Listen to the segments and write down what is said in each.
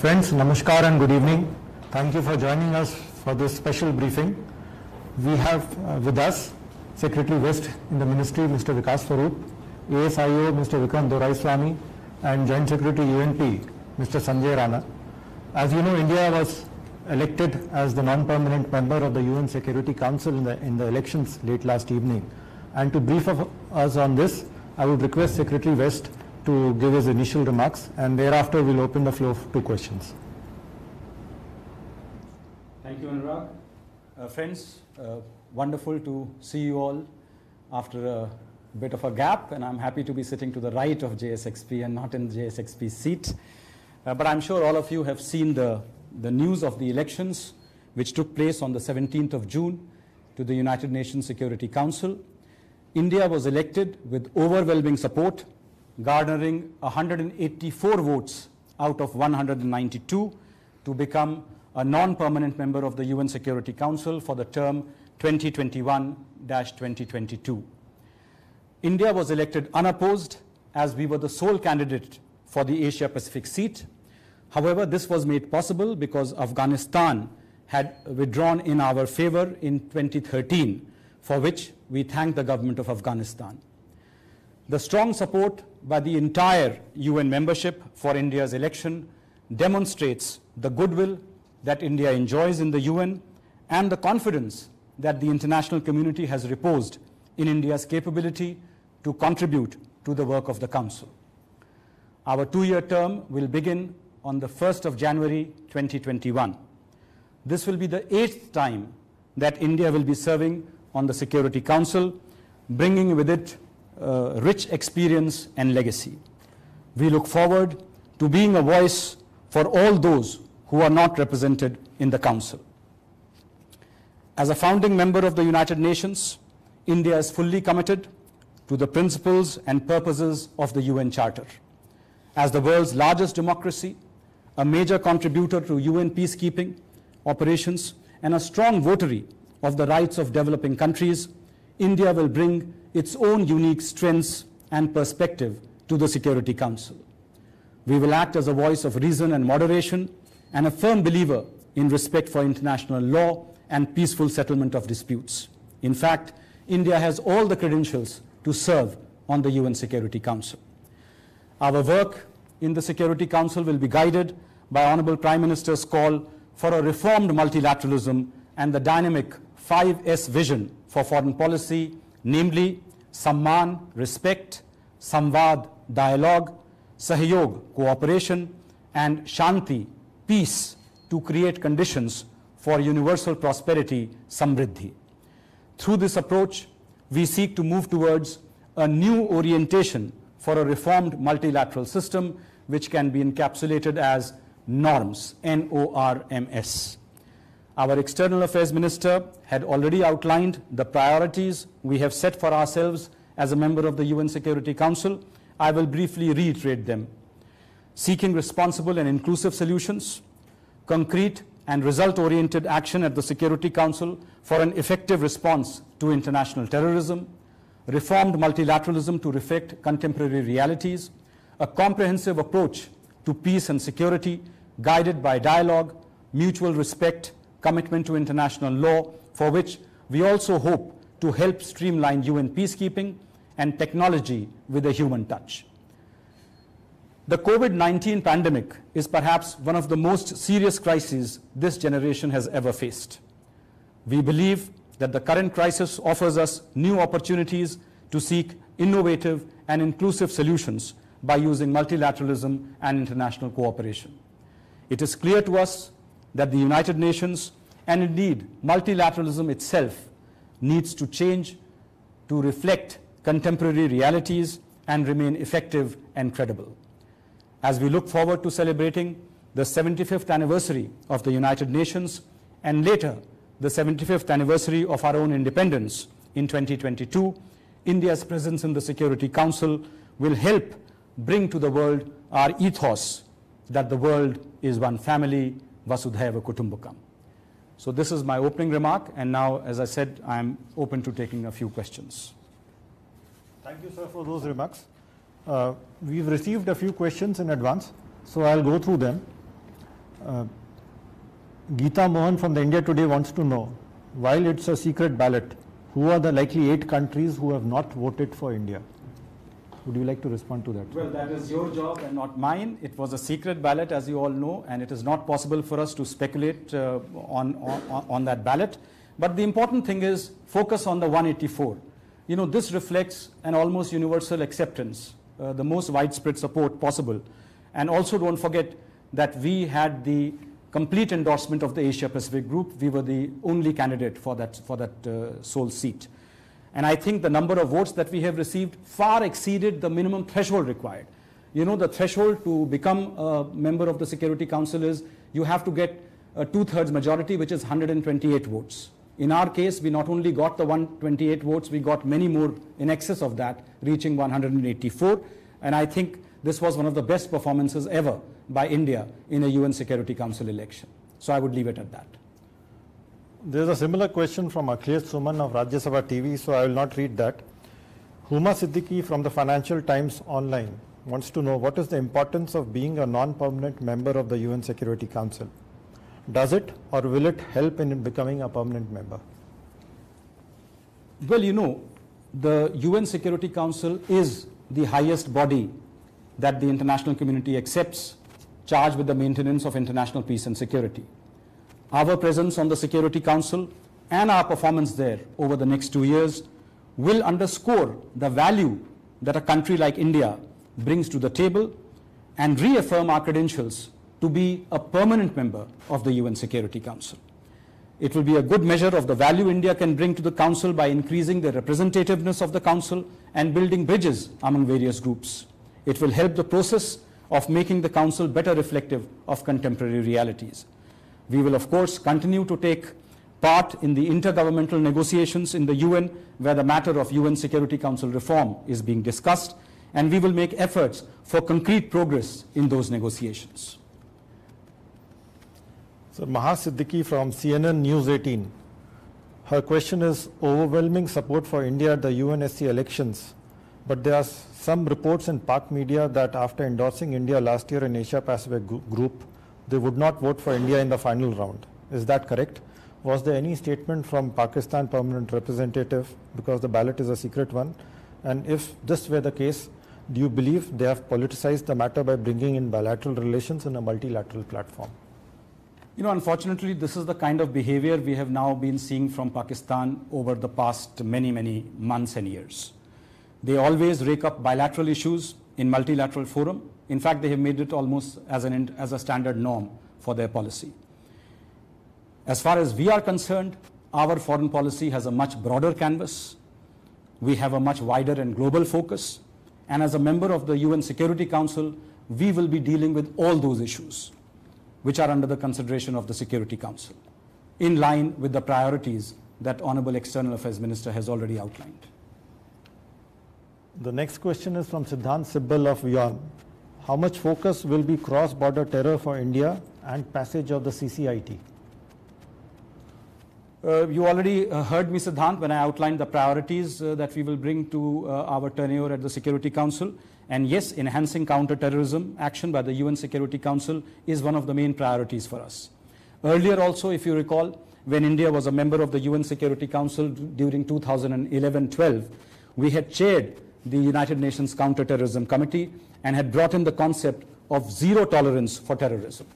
Friends, namaskar and good evening. Thank you for joining us for this special briefing. We have uh, with us Secretary West in the Ministry, Mr. Vikas Swarup, ASIO, Mr. Vikram Doraiswamy, and Joint Secretary UNP, Mr. Sanjay Rana. As you know, India was elected as the non-permanent member of the UN Security Council in the, in the elections late last evening. And to brief us on this, I would request Secretary West to give his initial remarks, and thereafter we'll open the floor to questions. Thank you, Anurag. Uh, friends, uh, wonderful to see you all after a bit of a gap, and I'm happy to be sitting to the right of JSXP and not in JSXP's seat. Uh, but I'm sure all of you have seen the, the news of the elections which took place on the 17th of June to the United Nations Security Council. India was elected with overwhelming support, garnering 184 votes out of 192 to become a non-permanent member of the UN Security Council for the term 2021-2022. India was elected unopposed as we were the sole candidate for the Asia Pacific seat. However, this was made possible because Afghanistan had withdrawn in our favor in 2013, for which we thank the government of Afghanistan. The strong support by the entire UN membership for India's election demonstrates the goodwill that India enjoys in the UN and the confidence that the international community has reposed in India's capability to contribute to the work of the Council. Our two-year term will begin on the 1st of January 2021. This will be the eighth time that India will be serving on the Security Council, bringing with it uh, rich experience and legacy. We look forward to being a voice for all those who are not represented in the Council. As a founding member of the United Nations, India is fully committed to the principles and purposes of the UN Charter. As the world's largest democracy, a major contributor to UN peacekeeping operations, and a strong votary of the rights of developing countries, India will bring its own unique strengths and perspective to the Security Council. We will act as a voice of reason and moderation and a firm believer in respect for international law and peaceful settlement of disputes. In fact, India has all the credentials to serve on the UN Security Council. Our work in the Security Council will be guided by Honorable Prime Minister's call for a reformed multilateralism and the dynamic 5S vision for foreign policy, namely Samman, respect, Samvad, dialogue, Sahyog, cooperation, and Shanti, peace, to create conditions for universal prosperity, Samriddhi. Through this approach, we seek to move towards a new orientation for a reformed multilateral system which can be encapsulated as norms, N-O-R-M-S. Our External Affairs Minister had already outlined the priorities we have set for ourselves as a member of the UN Security Council. I will briefly reiterate them. Seeking responsible and inclusive solutions, concrete and result-oriented action at the Security Council for an effective response to international terrorism, reformed multilateralism to reflect contemporary realities, a comprehensive approach to peace and security guided by dialogue, mutual respect, commitment to international law, for which we also hope to help streamline UN peacekeeping and technology with a human touch. The COVID-19 pandemic is perhaps one of the most serious crises this generation has ever faced. We believe that the current crisis offers us new opportunities to seek innovative and inclusive solutions by using multilateralism and international cooperation. It is clear to us that the United Nations and indeed multilateralism itself needs to change to reflect contemporary realities and remain effective and credible. As we look forward to celebrating the 75th anniversary of the United Nations and later the 75th anniversary of our own independence in 2022, India's presence in the Security Council will help bring to the world our ethos that the world is one family, Vasudhaiva Kutumbakam. So this is my opening remark, and now, as I said, I'm open to taking a few questions. Thank you, sir, for those remarks. Uh, we've received a few questions in advance, so I'll go through them. Uh, Geeta Mohan from the India Today wants to know, while it's a secret ballot, who are the likely eight countries who have not voted for India? Would you like to respond to that? Well, that is your job and not mine. It was a secret ballot, as you all know, and it is not possible for us to speculate uh, on, on, on that ballot. But the important thing is focus on the 184. You know, this reflects an almost universal acceptance, uh, the most widespread support possible. And also don't forget that we had the complete endorsement of the Asia Pacific group. We were the only candidate for that, for that uh, sole seat. And I think the number of votes that we have received far exceeded the minimum threshold required. You know, the threshold to become a member of the Security Council is you have to get a two-thirds majority, which is 128 votes. In our case, we not only got the 128 votes, we got many more in excess of that, reaching 184. And I think this was one of the best performances ever by India in a UN Security Council election. So I would leave it at that. There's a similar question from Akhilesh Suman of Rajya Sabha TV, so I will not read that. Huma Siddiqui from the Financial Times Online wants to know what is the importance of being a non-permanent member of the UN Security Council. Does it or will it help in becoming a permanent member? Well, you know, the UN Security Council is the highest body that the international community accepts charged with the maintenance of international peace and security our presence on the Security Council and our performance there over the next two years will underscore the value that a country like India brings to the table and reaffirm our credentials to be a permanent member of the UN Security Council. It will be a good measure of the value India can bring to the Council by increasing the representativeness of the Council and building bridges among various groups. It will help the process of making the Council better reflective of contemporary realities. We will, of course, continue to take part in the intergovernmental negotiations in the UN where the matter of UN Security Council reform is being discussed, and we will make efforts for concrete progress in those negotiations. So Maha Siddiqui from CNN News 18. Her question is overwhelming support for India at the UNSC elections, but there are some reports in Pak media that after endorsing India last year in Asia Pacific group, they would not vote for India in the final round. Is that correct? Was there any statement from Pakistan permanent representative because the ballot is a secret one? And if this were the case, do you believe they have politicized the matter by bringing in bilateral relations in a multilateral platform? You know, unfortunately, this is the kind of behavior we have now been seeing from Pakistan over the past many, many months and years. They always rake up bilateral issues in multilateral forum in fact, they have made it almost as, an, as a standard norm for their policy. As far as we are concerned, our foreign policy has a much broader canvas. We have a much wider and global focus. And as a member of the UN Security Council, we will be dealing with all those issues which are under the consideration of the Security Council, in line with the priorities that Honorable External Affairs Minister has already outlined. The next question is from Siddhant Sibbal of WION how much focus will be cross-border terror for India and passage of the CCIT? Uh, you already uh, heard me, Siddhant, when I outlined the priorities uh, that we will bring to uh, our tenure at the Security Council. And yes, enhancing counterterrorism action by the UN Security Council is one of the main priorities for us. Earlier also, if you recall, when India was a member of the UN Security Council during 2011-12, we had chaired the United Nations Counterterrorism Committee and had brought in the concept of zero tolerance for terrorism.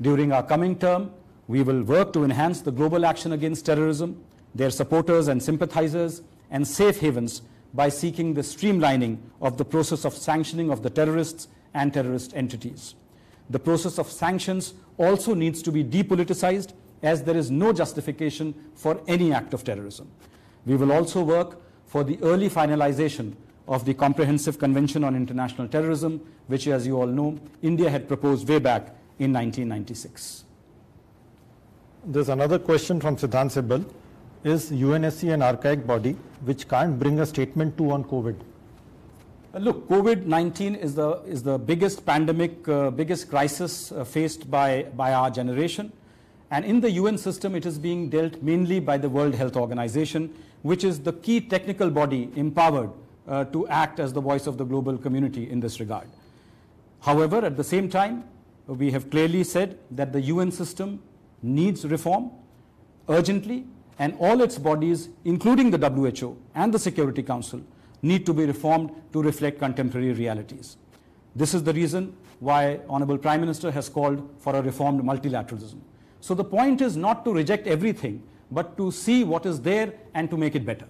During our coming term, we will work to enhance the global action against terrorism, their supporters and sympathizers, and safe havens by seeking the streamlining of the process of sanctioning of the terrorists and terrorist entities. The process of sanctions also needs to be depoliticized as there is no justification for any act of terrorism. We will also work for the early finalization of the Comprehensive Convention on International Terrorism, which, as you all know, India had proposed way back in 1996. There's another question from Siddhant Sibbal. Is UNSC an archaic body which can't bring a statement to on COVID? Uh, look, COVID-19 is the, is the biggest pandemic, uh, biggest crisis uh, faced by, by our generation. And in the UN system, it is being dealt mainly by the World Health Organization, which is the key technical body empowered uh, to act as the voice of the global community in this regard. However, at the same time, we have clearly said that the UN system needs reform urgently, and all its bodies, including the WHO and the Security Council, need to be reformed to reflect contemporary realities. This is the reason why Honorable Prime Minister has called for a reformed multilateralism. So the point is not to reject everything, but to see what is there and to make it better.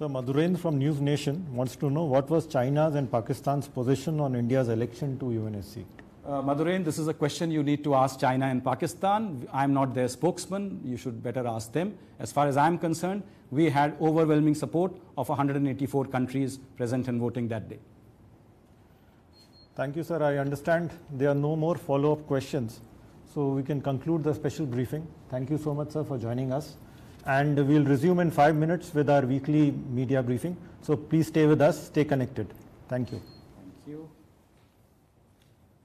So Madhurendra from News Nation wants to know what was China's and Pakistan's position on India's election to UNSC? Uh, Madhuren, this is a question you need to ask China and Pakistan. I'm not their spokesman. You should better ask them. As far as I'm concerned, we had overwhelming support of 184 countries present and voting that day. Thank you, sir. I understand there are no more follow-up questions. So we can conclude the special briefing. Thank you so much, sir, for joining us. And we'll resume in five minutes with our weekly media briefing. So please stay with us, stay connected. Thank you. Thank you.